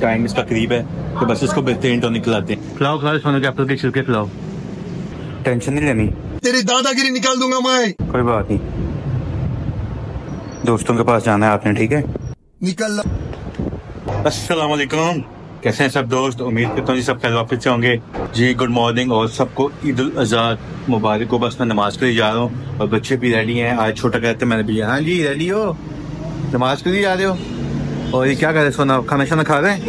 Time इसका करीब है तो बस इसको बेहतरीन तो निकलाते हैं खिलाओ खिलाओ सोने के एप्पल के छिलके खिलाओ टेंशन नहीं लेनी तेरी दादागिरी निकाल दूँगा मैं कोई बात नहीं दोस्तों के पास जाना है आपने ठीक है निकल अस्सलाम वालेकुम कैसे हैं सब दोस्त उम्मीद करता हूँ जी सब खैर वापस से होंगे जी गुड मॉर्निंग और सबको ईद उल अजहा मुबारक को बस मैं नमाज़ के लिए जा रहा हूँ और बच्चे भी रेडी हैं आज छोटा कहते हैं मैंने भी हाँ जी रेडी हो नमाज़ के लिए जा रहे हो और ये क्या कर रहे सोना खाना शाना खा रहे हैं?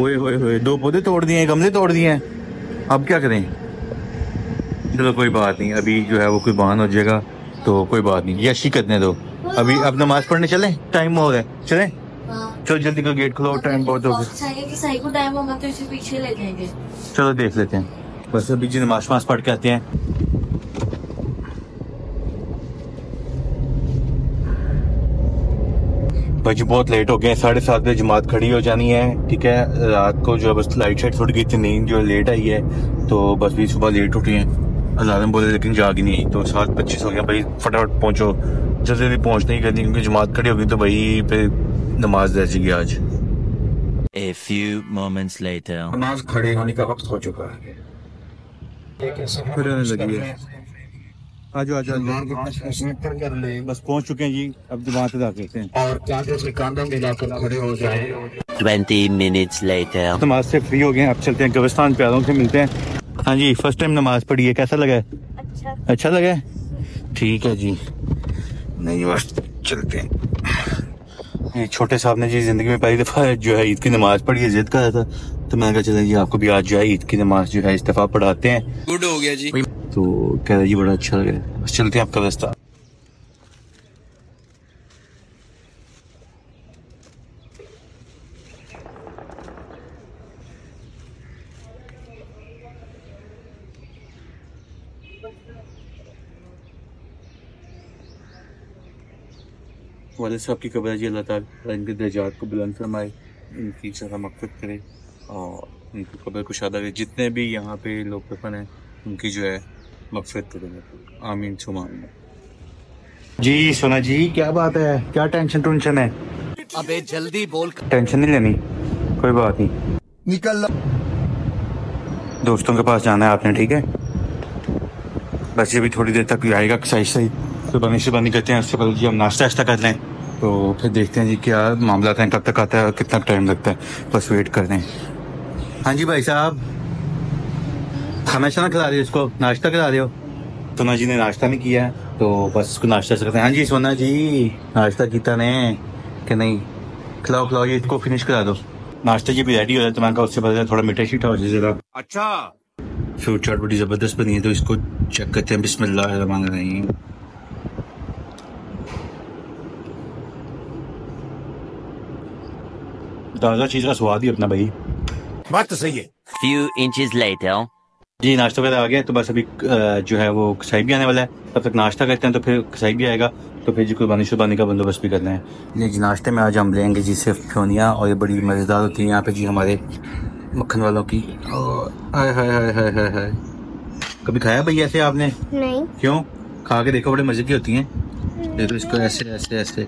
ओए होए होए दो पौधे तोड़ दिए हैं गमले तोड़ दिए हैं। अब क्या करें? चलो कोई बात नहीं अभी जो है वो कोई बहान हो जाएगा तो कोई बात नहीं यशी करने दो। अभी अब नमाज़ पढ़ने चले? टाइम हो रहा है। चले चलो जल्दी का गेट खोलो टाइम बहुत हो गया। तो चलो देख लेते हैं। बस अभी जी नमाज़ वमाज पढ़ के आते हैं भाई जी बहुत लेट हो गए साढ़े सात बजे जमात खड़ी हो जानी है ठीक है? रात को जो है बस लाइट शाइट थोड़ी गई थी नींद जो लेट आई है तो बस भी सुबह लेट उठी है। अलार्म बोले लेकिन जाग ही नहीं। आई तो सात पच्चीस हो गया भाई फटाफट पहुंचो। जल्दी जल्दी पहुँचने ही करनी क्योंकि जमात खड़ी होगी तो भाई फिर नमाज़ रह जाएगी आज। A few moments later. नमाज़ खड़े होने का वक्त हो चुका है। लगी है? आजो आजो कर ले। बस पहुँच चुके हैं जी। अब करते हैं। और कांधे से कांधा मिलाकर खड़े हो जाए। 20 minutes later. नमाज़ से फ्री हो गए अब चलते हैं कब्रिस्तान पे। से मिलते हैं। हाँ जी फ़र्स्ट टाइम नमाज़ पढ़ी है। कैसा लगा? है अच्छा। अच्छा लगा है? ठीक है जी। नहीं बस चलते हैं। ये छोटे साहब ने जी ज़िंदगी में पहली दफ़ा जो है ईद की नमाज़ पढ़ी है जिद कर रहा था। तो मैंने कहा चलें जी आपको भी आज जो है ईद की नमाज़ जो है इस दफ़ा पढ़ाते हैं। गुड हो गया जी। तो कह रहे जी बड़ा अच्छा लग। बस चलते हैं आपका रास्ता। वाले साहब की कब्र जी अल्लाह ताला इनके दर्जात को बुलंद फरमाए, इनकी जगह मकफत करे और इनकी कब्र को शादा करे। जितने भी यहाँ पे लोग दफन हैं, उनकी जो है मकफरत करेंगे आमीन सुमान जी सोना जी क्या बात है? क्या टेंशन टूंशन है? अबे जल्दी बोल। टेंशन नहीं लेनी कोई बात नहीं। निकल दोस्तों के पास जाना है आपने ठीक है? बस ये भी थोड़ी देर तक आएगा सही सही तो बनी से बनी करते हैं उससे पहले जी हम नाश्ता वाश्ता कर लें। तो फिर देखते हैं जी क्या मामला है कब तक आता है और कितना टाइम लगता है। बस वेट कर रहे हैं। हाँ जी भाई साहब। खाना शाना खिला रहे हो इसको? नाश्ता करा रहे हो? सोना जी ने नाश्ता नहीं किया तो बस इसको नाश्ता से करते हैं। हाँ जी सोना जी। नाश्ता किया ने कि नहीं? खिलाओ खिलाओ ये इसको फिनिश करा दो। नाश्ता जी भी रेडी हो जाए तो मैंने कहा उससे पहले थोड़ा मीठा शीठा हो जाए जरा। अच्छा। फ्रूट चाट बड़ी ज़बरदस्त बनी है तो इसको चेक करते हैं। बिस्मिल्लाह ताज़ा चीज़ का स्वाद ही अपना भाई। बात तो सही है। Few inches later. जी नाश्ता वगैरह आ गया तो बस अभी जो है वो कसाई भी आने वाला है। तब तक नाश्ता करते हैं तो फिर कसाई भी आएगा तो फिर जी कुर्बानी शुरबानी का बंदोबस्त भी करना है। ये जी नाश्ते में आज हम लेंगे जी सिर्फ़ फ्योनिया और ये बड़ी मज़ेदार होती है यहाँ पे जी हमारे मक्खन वालों की। हाय हाय हाय हाय हाय हाय। कभी खाया भाई ऐसे आपने? नहीं। क्यों? खा के देखो बड़े मज़े की होती हैं। देखो इसको ऐसे ऐसे ऐसे।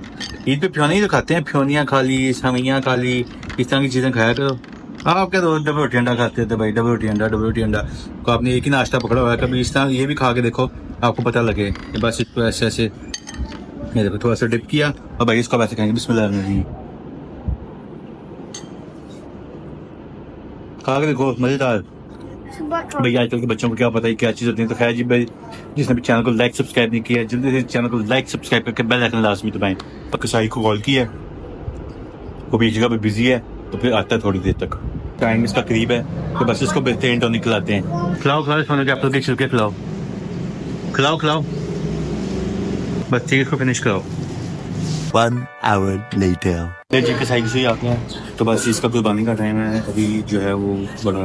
ईद पे फ्योनी तो खाते हैं फ्योनियाँ खा ली सवैयाँ खा ली इस तरह की चीज़ें खाया करो। आप क्या रोज डबल रोटी अंडा खाते थे भाई डबल रोटी अंडा डबल रोटी अंडा। तो आपने एक ही नाश्ता पकड़ा हुआ है कभी इस तरह ये भी खा के देखो, आपको पता लगे। कि बस इसको ऐसे ऐसे ये देखो थोड़ा सा डिप किया, और भाई इसको वैसे खाएँगे बिस्मिल्लाह। खा के देखो, मज़ेदार। भैया, आजकल के बच्चों को क्या पता है क्या चीज़ होती है तो खैर जी भाई, जिसने भी चैनल को लाइक सब्सक्राइब नहीं किया, जल्दी से चैनल को लाइक सब्सक्राइब करके बेल आइकन लाजमी दबाएँ। और कसाई को कॉल किया वो भी एक जगह पे बिज़ी है तो फिर आता है थोड़ी देर तक। टाइम इसका करीब है तो बस इसको बेहतरीन तो निकलाते हैं। खिलाओ खिलाओ सोने के एप्पल के छिलके खिलाओ। खिलाओ खिलाओ। बस ठीक इसको फिनिश कराओ। One hour later. ले जी कसाई से ही आते हैं तो बस इसका कुर्बानी का टाइम है अभी जो है वो बड़ा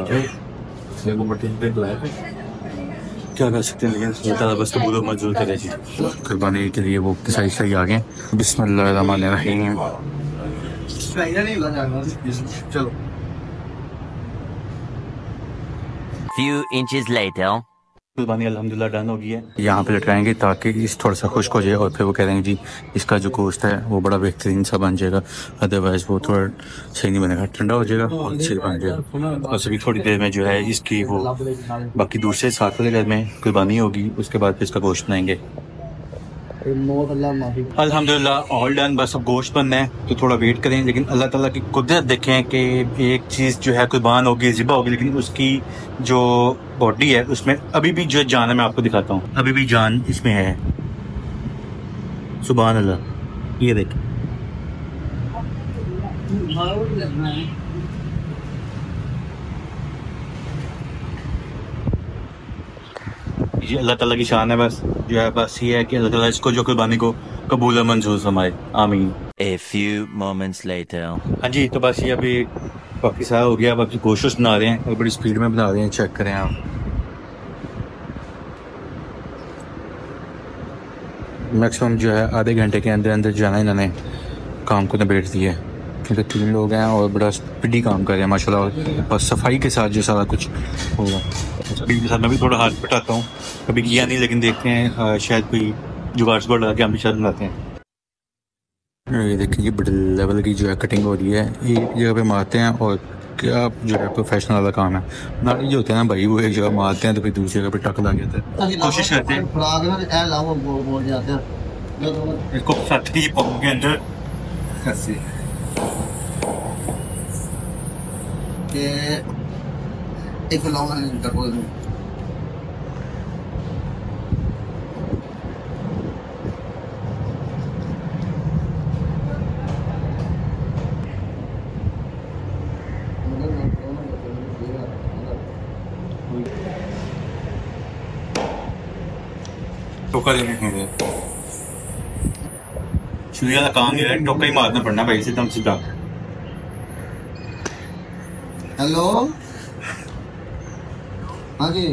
क्या कर सकते हैं लेकिन ताला बस कबूल और मंजूर करे जी। कुर्बानी के लिए वो कसाई सही आ गए। बिस्मिल्लाह रहमान रहीम चलो। Few inches later. कुर्बानी डन हो गई है। यहाँ पे लटकाएँगे ताकि इस थोड़ा सा खुश्क हो जाए और फिर वो कह रहे हैं जी इसका जो गोश्त है वो बड़ा बेहतरीन सा बन जाएगा। अदरवाइज़ वो थोड़ा सही नहीं बनेगा ठंडा हो जाएगा और अच्छे बन जाएगा। और सभी थोड़ी देर में जो है इसकी वो बाकी दूसरे साथ वाले घर में कुर्बानी होगी उसके बाद फिर इसका गोश्त बनाएँगे। अल्हम्दुलिल्लाह ऑल डन बस अब गोश्त बनना है तो थोड़ा वेट करें लेकिन अल्लाह ताला की कुदरत देखें कि एक चीज़ जो है कुर्बान होगी ज़िबा होगी लेकिन उसकी जो बॉडी है उसमें अभी भी जो जान है मैं आपको दिखाता हूँ। अभी भी जान इसमें है। सुबह अल्लाह ये देखें। ये अल्लाह ताला की शान है बस जो है बस ये है कि अल्लाह ताला इसको जो कुर्बानी को कबूल मंजूर फरमाए। आमीन। A few moments later. हाँ जी तो बस ये अभी काफ़ी सारा हो गया अब अभी कोशिश बना रहे हैं और बड़ी स्पीड में बना रहे हैं चेक करें आप। मैक्सिमम जो है आधे घंटे के अंदर अंदर जाना है इन्होंने। काम को निबेट दिया। है क्योंकि तीन लोग हैं और बड़ा स्पीडी काम कर रहे हैं माशाल्लाह। और सफ़ाई के साथ जो सारा कुछ होगा। स्पीड के साथ मैं भी थोड़ा हाथ पिटाता हूँ। कभी किया नहीं लेकिन देखते हैं शायद कोई जुगाड़ सुगाड़ लगा के हम भी शायद बनाते हैं। ये देखिए ये बड़े लेवल की जो है कटिंग हो रही है। एक जगह पे मारते हैं और क्या जो है प्रोफेशनल वाला काम है। नाड़ी जो होते हैं ना भाई वो एक जगह मारते हैं तो फिर दूसरी जगह पे टक लग जाता है। कोशिश करते हैं। ना हैं। इसको के अंदर। ऐसे कि एक लाओ ना इंटर बोल टोका देने को है चूहिया का काम नहीं है टोका ही मारना पड़ना भाई से दम सीधा। हेलो हाँ जी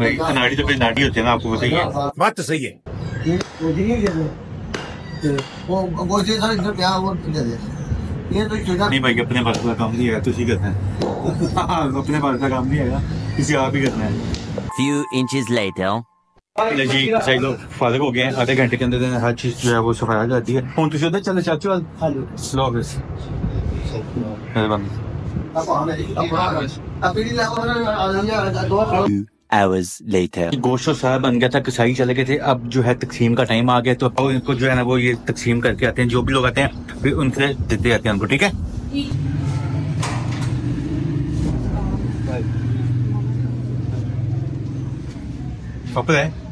नाड़ी तो नाड़ी होती है ना आपको बताइए। बात तो सही है। वो? वो वो जी सारे इधर क्या वो दे दे ये तो नहीं भाई अपने पास का काम नहीं है तुझी करना है। अपने पास का काम नहीं है किसी आप ही करना है। Few inches later. ले जी सही लोग फादर हो गए हैं आधे घंटे के अंदर हर चीज़ जो है वो सफाया जाती है hours later. गोश्त और बन गया था कसाई चले गए थे अब जो है तकसीम का टाइम आ गया तो अब इनको जो है ना वो ये तकसीम करके आते हैं जो भी लोग आते हैं फिर उनसे देते आते हैं उनको ठीक है कपड़े है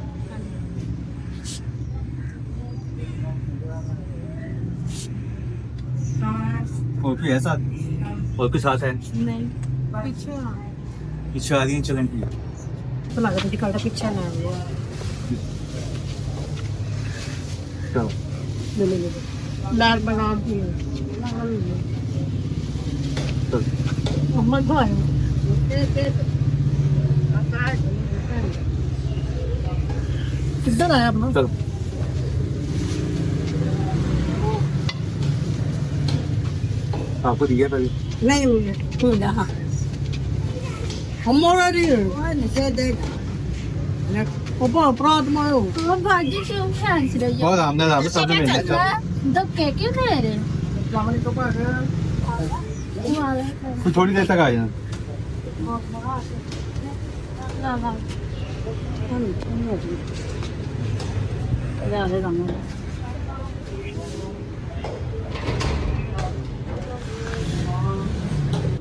और कोई है साथ और कोई साथ है? नहीं पीछे पीछे आ रही है चलें तो लगा तुझे कल पीछे ना चलो। ले ले ले लाल बना दी चलो। अम्मा को आए किधर आया अपना? चलो। आपको दिया पहले नहीं मुझे तू हाँ हमारा नहीं Opa, praat maar ook. Wat भाजी से उठान से रही बहुत आमने आमने सब में मिलना चाहिए तो क्या क्यों कह रहे कुछ थोड़ी देर तक आ जाना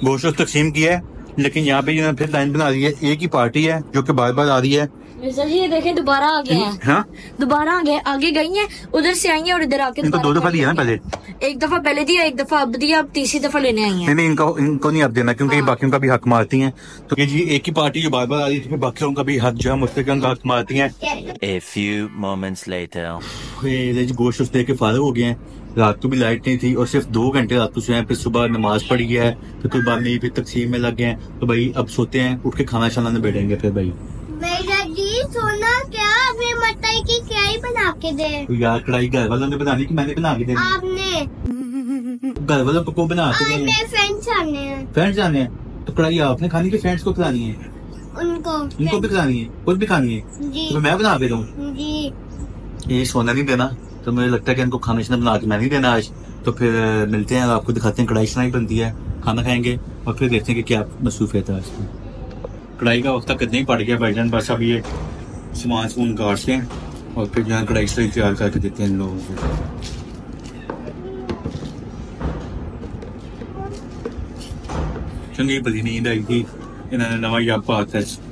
गोश्त तकसीम किया है लेकिन यहाँ पे जिन्होंने फिर लाइन बना दी है एक ही पार्टी है जो कि बार बार आ रही है। सर ये देखें दोबारा आ गए हैं। हाँ? दोबारा आ गए आगे गई हैं उधर से आई हैं और इधर आके इनको दो दफ़ा दिया ना पहले? एक दफ़ा पहले दिया एक दफ़ा अब दिया अब तीसरी दफ़ा लेने आई हैं। नहीं इनको इनको नहीं अब देना क्योंकि ये बाकियों का भी हक मारती हैं। तो ये जी एक ही पार्टी जो बार बार आ रही थी फिर बाकियों का भी हक जो है का हक मारती हैं। A few moments later. ये जी गोश्त दे के फारग हो गए हैं। रात को भी लाइट नहीं थी और सिर्फ़ दो घंटे रात को सोए फिर सुबह नमाज़ पढ़ी है फिर कोई बात नहीं फिर तकसीम में लग गए हैं। तो भाई अब सोते हैं उठ के खाना शाना में बैठेंगे फिर भाई। मेरा सोना क्या? अभी मटर की क्या ही बना के दे। तो यार कढ़ाई घर वालों ने बनानी कि मैंने बना के देनी? आपने। घर वालों को बना के देनी। फ्रेंड्स आने हैं। फ्रेंड्स आने हैं? तो कढ़ाई आपने खानी कि फ्रेंड्स को खिलानी है? उनको। इनको भी खिलानी है कुछ भी खानी है? तो मैं बना के दूँ? ये सोना नहीं देना। तो मुझे लगता है कि इनको खाना शाना बना के मैं नहीं देना आज। तो फिर मिलते हैं, आपको दिखाते हैं, कढ़ाई शनाई बनती है, खाना खाएँगे और फिर देखते हैं कि क्या मसरूफियत है आज कढ़ाई का वक्त कितना ही पड़ गया, भाई जान, बस अब ये सामान समून काटते हैं और फिर जो है कढ़ाई शनाई तैयार करके देते हैं इन लोगों को। चंगी भली नींद आई थी। इन्होंने नवा आता है।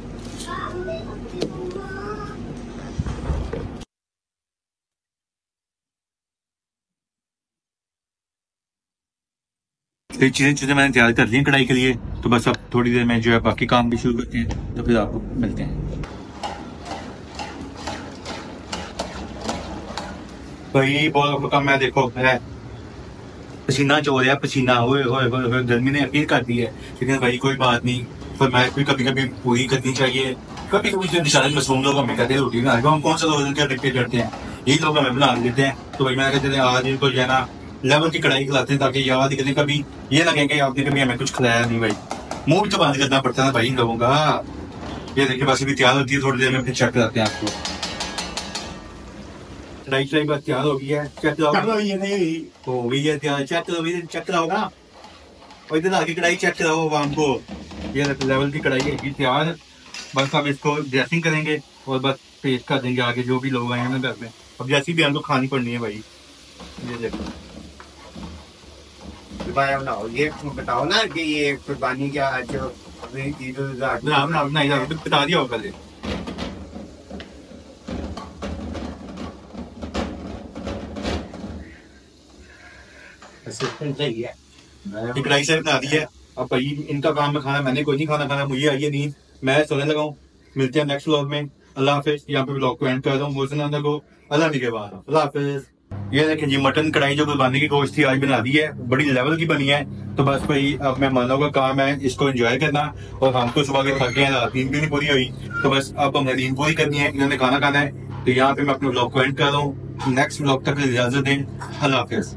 कई चीज़ें चीज़ें मैंने तैयार कर ली कढ़ाई के लिए। तो बस अब थोड़ी देर में जो है बाकी काम भी शुरू करते हैं तो फिर आपको मिलते हैं। भाई, बहुत कम है, देखो, है। पसीना चो रहा है, पसीना। होए गर्मी ने अपील कर दी है। लेकिन भाई, कोई बात नहीं। फरमाइश भी कभी कभी पूरी करनी चाहिए। कभी कभी जो निशाने मशरूम लोग हमें कहते हैं, रोटी बना के, हम कौन सा क्या डिक्टेट करते हैं? यही लोग हमें बना देते हैं। तो भाई, मैं कहते हैं, आज इनको जो है ना लेवल की कढ़ाई खिलाते हैं ताकि याद करें कभी ये ना कहें कि आपने कभी हमें कुछ खिलाया नहीं भाई। मुँह भी तो बंद करना पड़ता है भाई लोगों का। ये देखिए बस अभी तैयार होती है थोड़ी देर में फिर चेक कराते हैं आपको। कढ़ाई शढ़ाई बस तैयार हो गई है चेक कराओ। ये नहीं। हो गई है तैयार चेक करो चेक कराओ ना। और इधर आगे कढ़ाई चेक कराओ आवाम को। ये लेवल की कढ़ाई है तैयार। बस अब इसको ड्रेसिंग करेंगे और बस पेश कर देंगे आगे जो भी लोग आए हैं ना घर में। अब जैसी भी हमको खानी पड़नी है भाई। ये देखो। दोबारा बनाओ ये बताओ ना कि ये कुर्बानी क्या जो ईद उल अजहा ना ना ना इधर बता दिया होगा पहले असिस्टेंट सही ये कढ़ाई से बना दी है। अब भाई इनका काम है खाना मैंने कोई नहीं खाना खाना मुझे आई है नींद मैं सोने लगा हूँ। मिलते हैं नेक्स्ट व्लॉग में। अल्लाह हाफिज। यहाँ पे ब्लॉग को एंड कर रहा हूँ। मोहसिन को अल्लाह के बाद। अल्लाह हाफिज। ये देखें जी, मटन कढ़ाई जो बनाने की कोशिश थी, आज बना दी है। बड़ी लेवल की बनी है। तो बस भाई, अब मैं मानव का काम है, इसको एंजॉय करना। और हम तो सुबह के थक गए नींद भी नहीं पूरी हुई। तो बस अब हमने नींद पूरी करनी है, इन्होंने खाना खाना है। तो यहाँ पे मैं अपने ब्लॉग को एंड कर रहा हूँ। नेक्स्ट ब्लॉग तक इजाज़त दें। अल्लाह हाफिज।